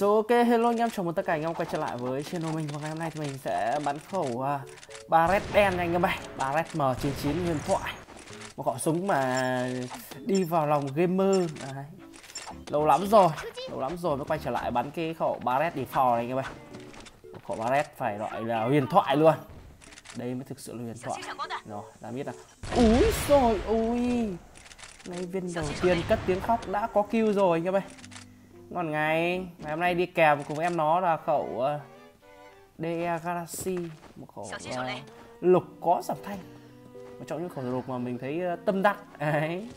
So ok. Hello anh em chào mừng tất cả anh em quay trở lại với channel mình. Và ngày hôm nay thì mình sẽ bắn khẩu à, uh, Barret đen nha anh em ơi. Barret M99 huyền thoại. Một khẩu súng mà đi vào lòng gamer. Đấy. Lâu lắm rồi Lâu lắm rồi mới quay trở lại bắn cái khẩu Barret Default này anh em ơi. Một khẩu Barret phải gọi là huyền thoại luôn. Đây mới thực sự là huyền thoại. Rồi đã biết là Úi rồi ui. Nay viên đầu tiên cất tiếng khóc đã có kill rồi anh em ơi còn ngày ngày hôm nay đi kèm cùng em nó là khẩu uh, DE Galaxy một khẩu uh, lục có giảm thanh. Một trong những khẩu lục mà mình thấy uh, tâm đắc. Ấy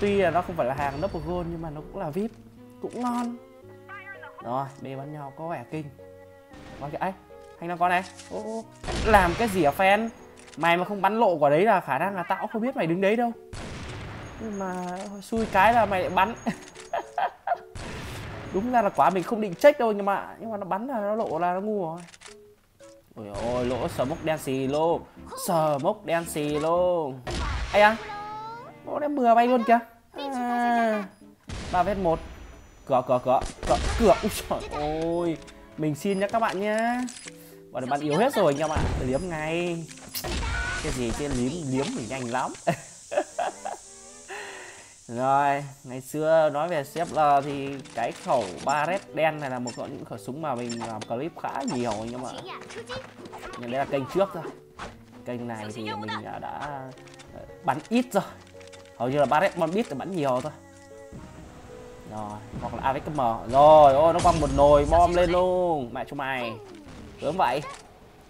tuy là nó không phải là hàng double gold nhưng mà nó cũng là vip cũng ngon. Rồi bê bắn nhau có vẻ kinh. Có kìa. Ấy anh đang có này. Ô, ô, làm cái gì à fan? Mày mà không bắn lộ quả đấy là khả năng là tao không biết mày đứng đấy đâu. Nhưng mà xui cái là mày lại bắn đúng ra là quả mình không định check đâu nhưng mà nhưng mà nó bắn là nó lộ là nó ngu rồi. Ôi ôi lỗ sờ mốc đen xì luôn sờ mốc đen xì luôn ai à nó đem bừa bay luôn kìa. À, ba vết một. Cửa cửa cửa cửa cửa. Ui trời ôi mình xin nhá các bạn nhá. Bọn này bạn yếu hết rồi nha bạn. Liếm ngay. Cái gì trên liếm liếm mình nhanh lắm. rồi, ngày xưa nói về CFL thì cái khẩu Barret đen này là một trong những khẩu súng mà mình làm clip khá nhiều em ạ. Nhưng đây là kênh trước thôi. Kênh này thì mình đã, đã bắn ít rồi. Hầu như là Barret bom bit bắn nhiều thôi. Rồi, hoặc là AVKM. Rồi, ôi nó quăng một nồi bom lên luôn. Mẹ chúng mày. Gớm vậy.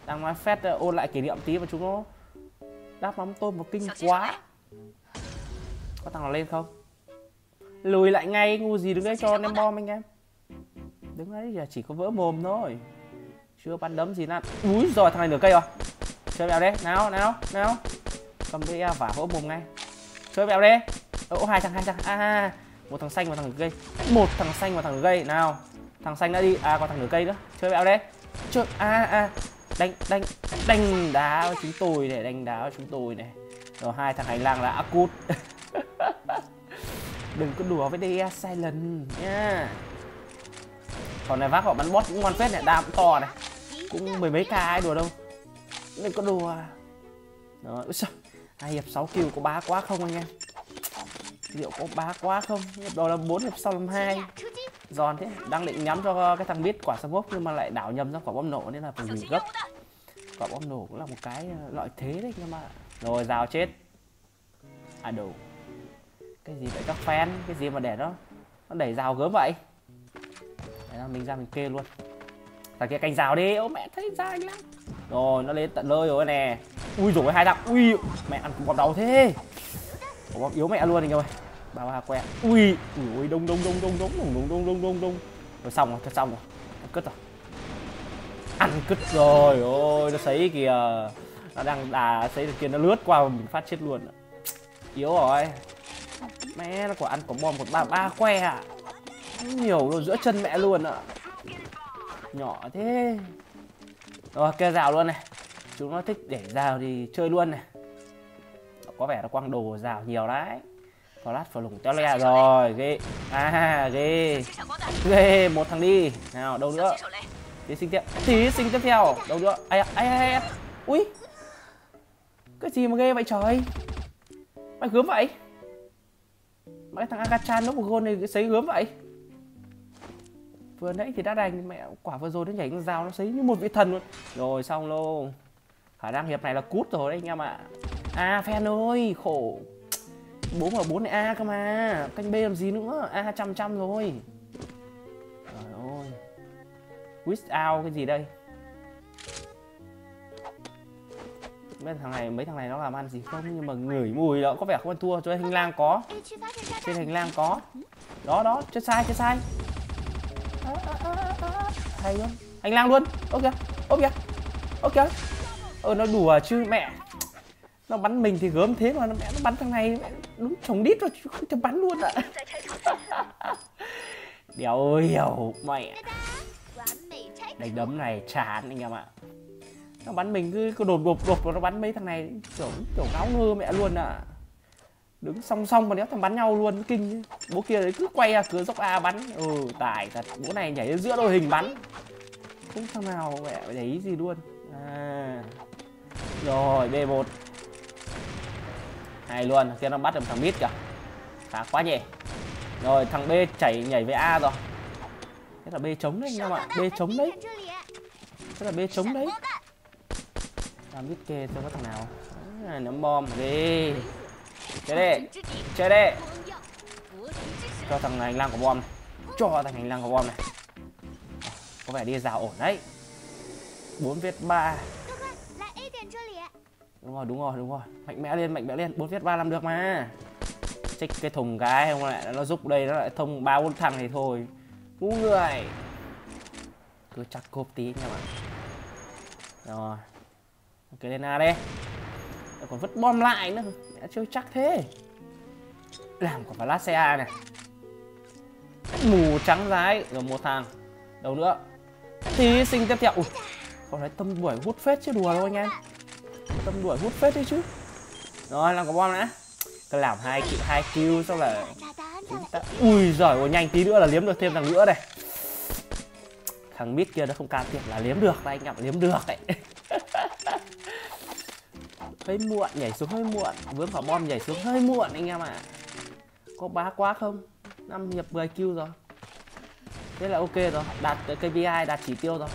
Đang nói phét ôn lại kỷ niệm tí mà chúng nó đáp mắm tôm một kinh quá có thằng nào lên không? Lùi lại ngay ngu gì đứng đấy cho nem bom anh em? Đứng đấy giờ chỉ có vỡ mồm thôi. Chưa bắn đấm gì nè úi rồi thằng này nửa cây rồi. Chơi bèo đấy nào nào nào. Cầm cái eo vả vỡ mồm ngay. Chơi bèo đấy ô hai thằng hai thằng. À một thằng xanh và thằng nửa cây. Một thằng xanh và thằng nửa cây. Nào. Thằng xanh đã đi. À còn thằng nửa cây nữa. Chơi bèo đấy chơi à à. Đánh đánh đánh đá chúng tôi để đánh đá chúng tôi này. Rồi hai thằng hành lang là akut đừng có đùa với DE Silent. Nha còn này vác họ bắn boss cũng ngon phết này đam cũng to này. Cũng mười mấy k ai đùa đâu. Đừng có đùa. Đó ui sao hai hiệp 6 kill có bá quá không anh em? Liệu có bá quá không? Hiệp đầu là 4 hiệp sau làm hai. Giòn thế. Đang định nhắm cho cái thằng biết quả smoke nhưng mà lại đảo nhầm ra quả bom nổ nên là phải hủy gấp. Quả bom nổ cũng là một cái ờ, lợi thế đấy nhưng mà rồi rào chết. À đồ cái gì vậy các fan cái gì mà để nó nó đẩy rào gớm vậy Đấy là mình ra mình kê luôn thằng kia canh rào đi ô mẹ thấy ra anh lắm rồi nó lên tận nơi rồi nè ui rồi hai thằng ui mẹ ăn cũng bọt đầu thế bọt yếu mẹ luôn anh ơi ba ba quẹt ui ui đông đông đông đông đông đông đông đông đông đông đông rồi xong rồi thật xong rồi ăn cất rồi ăn cất rồi ôi nó sấy kìa nó đang đà sấy được kia nó lướt qua mình phát chết luôn yếu rồi mẹ nó quả ăn quả bom còn ba ba que à nhiều rồi giữa chân mẹ luôn ạ. Nhỏ thế. Rồi kê rào luôn này. Chúng nó thích để rào thì chơi luôn này. Có vẻ nó quăng đồ rào nhiều đấy. Lát phở lủng teo le rồi ghê. À ghê. Ghê một thằng đi. Nào đâu nữa? Thí sinh tiếp. Thí sinh tiếp theo. Đâu nữa? Ai ai ai, ai. ui. Cái gì mà ghê vậy trời? Mày gớm vậy? Mấy thằng Agachan nó một gôn này sấy gớm vậy. Vừa nãy thì đã đành, mẹ quả vừa rồi nó nhảy con dao nó sấy như một vị thần luôn. Rồi, xong luôn Khả năng hiệp này là cút rồi đấy anh em ạ. À. à fan ơi, khổ. Bốn ở bốn này, A cơ mà. Canh B làm gì nữa? A, trăm trăm rồi. Trời ơi. Wish out cái gì đây? Biết thằng này mấy thằng này nó làm ăn gì không? Nhưng mà ngửi mùi đó có vẻ không ăn thua cho hành lang có. Trên hành lang có. Đó đó chết sai chết sai. Hay luôn hành lang luôn. Ok ok ok. Ờ nó đùa chứ mẹ. Nó bắn mình thì gớm thế mà nó, mẹ nó bắn thằng này mẹ, đúng chồng đít rồi không cho bắn luôn ạ. Đéo hiểu mẹ. Đánh đấm này chán anh em ạ nó bắn mình cứ, cứ đột đột đột nó bắn mấy thằng này kiểu kiểu ngáo ngơ mẹ luôn à đứng song song mà nếu thằng bắn nhau luôn kinh chứ. bố kia đấy cứ quay ra cửa dốc a bắn. Ừ tài thật bố này nhảy giữa đôi hình bắn. Không thằng nào mẹ để ý gì luôn. À rồi b 1 hay luôn kia nó bắt được thằng mít kìa. Khá quá nhỉ. Rồi thằng b chảy nhảy với a rồi. Thế là b chống đấy anh em ạ b chống đấy. Thế là b chống đấy làm biết kê cho có thằng nào? À, ném bom đi. Chơi đi chơi đi. Cho thằng hành lang của bom này. Cho thằng hành lang của bom này. Có vẻ đi rào ổn đấy. Bốn viết ba. Đúng rồi đúng rồi đúng rồi. Mạnh mẽ lên mạnh mẽ lên. Bốn viết ba làm được mà. Check cái thùng cái không lại nó giúp đây nó lại thông ba bốn thằng thì thôi. Ngu người. Cứ chắc cốp tí nha bạn. Rồi ok, lên a đây. Còn vứt bom lại nữa. Mẹ chơi chắc thế. Làm quả phải lát xe a này. Mù trắng rái, rồi một thằng đâu nữa? Thí sinh tiếp theo. Ui còn thấy tâm đuổi hút phết chứ đùa đâu anh em. Tâm đuổi hút phết đấy chứ. Rồi, làm quả bom đã. Cứ làm hai kill hai kill xong là chúng ta ui giỏi ôi, nhanh tí nữa là liếm được thêm thằng nữa này thằng mít kia nó không can thiệp là liếm được đấy anh em, liếm được đấy. hơi muộn nhảy xuống hơi muộn. Vướng quả bom nhảy xuống hơi muộn anh em ạ. À. có bá quá không? Năm nhập 10 kill rồi. Thế là ok rồi. Đạt cái KPI đạt chỉ tiêu rồi.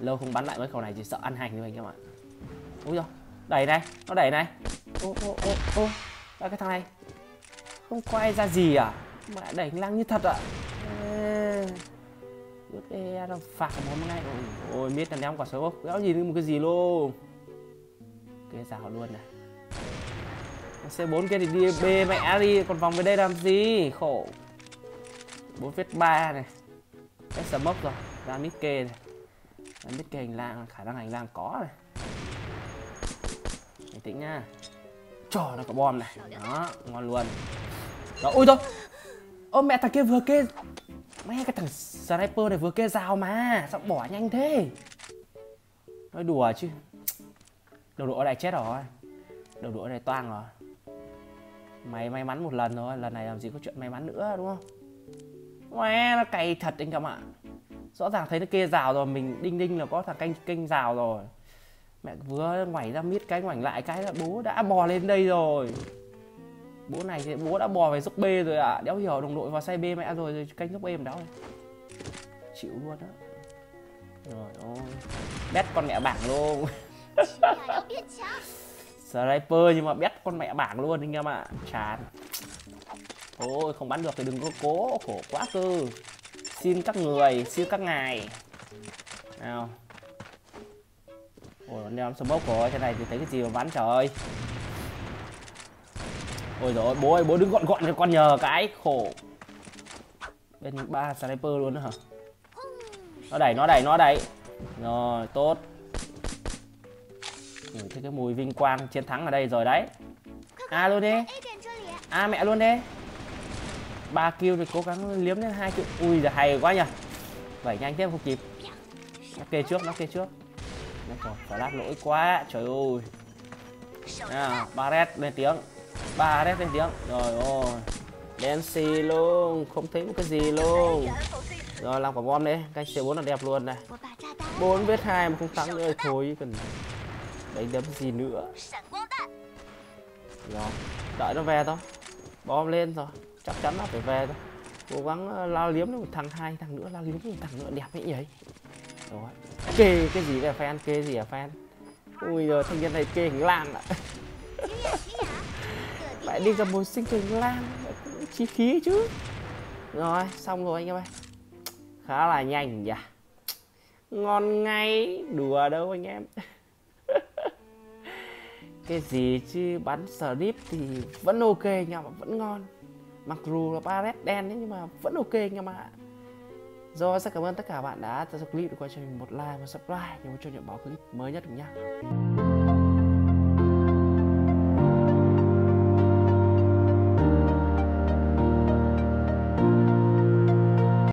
Lâu không bắn lại mấy khẩu này chỉ sợ ăn hành thôi anh em ạ. Ui rồi đẩy này nó đẩy này. Ô ô ô ô. À, cái thằng này. Không quay ra gì à? Mà đẩy lăng như thật ạ. À. ướt e đâu phạt một ngay ôi, ôi biết là ném quả số kéo nhìn một cái gì luôn cái rào luôn này. C4 kia thì đi B mẹ đi, còn vòng về đây làm gì? Khổ. 4 vết 3 này. Cái smoke rồi, ra mít kê này. Ra mít kê hành lang, khả năng hành lang có này. Bình tĩnh nha. Cho nó có bom này. Đó, ngon luôn. Đó, ui thôi. Ô, mẹ, thằng kia vừa kê. Mẹ, cái thằng sniper này vừa kê rào mà. Sao bỏ nhanh thế? Nói đùa chứ đầu đũa này chết rồi. Đầu đũa này toang rồi. Mày may mắn một lần thôi lần này làm gì có chuyện may mắn nữa đúng không? Mẹ nó cay thật anh các bạn, Rõ ràng thấy nó kê rào rồi Mình đinh đinh là có thằng canh kênh rào rồi. Mẹ vừa ngoảnh ra miết cái ngoảnh lại cái là bố đã bò lên đây rồi. Bố này thì bố đã bò về dốc B rồi ạ. À. Đéo hiểu đồng đội vào say B mẹ rồi rồi canh dốc B mà đéo. Chịu luôn á. Rồi ôi. Bét con mẹ bảng luôn. Sniper nhưng mà bét con mẹ bảng luôn anh em ạ. Chán. Ôi không bắn được thì đừng có cố Khổ quá cơ. Xin các người, xin các ngài. Nào. Ôi nó đeo smoke rồi Thế này thì thấy cái gì mà bắn trời Ôi rồi bố ơi bố đứng gọn gọn cho con nhờ cái khổ. Bên ba sniper luôn hả? Nó đẩy nó đẩy nó đẩy. Rồi tốt. Thấy cái mùi vinh quang chiến thắng ở đây rồi đấy. A luôn đi. A mẹ luôn đi. Ba kill thì cố gắng liếm lên hai kill ui giờ hay quá nhỉ. Vậy nhanh thêm không kịp. Nó kê trước nó kê trước. Rồi phải lát lỗi quá. Trời ơi. À, ba red lên tiếng. Ba red lên tiếng. Rồi ôi. Dancy luôn. Không thấy một cái gì luôn. Rồi làm quả bom đi. Cái c 4 là đẹp luôn này. Bốn vết hai mà không thắng nữa. Thôi cần đánh đấm gì nữa? Rồi đợi nó về thôi. Bom lên rồi chắc chắn là phải về thôi. Cố gắng ờ, lao liếm một thằng hai thằng nữa lao liếm một thằng nữa đẹp ấy nhỉ? Rồi kê cái gì về fan? Kê gì à fan? Ui giờ thanh niên này kê hình lan ạ. Lại đi gặp một sinh hình lan cũng chi khí chứ. Rồi xong rồi anh em ơi. Khá là nhanh nhỉ. Ngon ngay đùa đâu anh em cái gì chứ? Bắn slip thì vẫn ok anh em ạ vẫn ngon. Mặc dù là ba red đen ấy, nhưng mà vẫn ok anh em ạ. Rồi rất cảm ơn tất cả bạn đã theo dõi clip để quay cho mình một like và subscribe để cho nhận báo clip mới nhất nhé